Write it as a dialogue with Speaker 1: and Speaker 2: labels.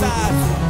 Speaker 1: sides.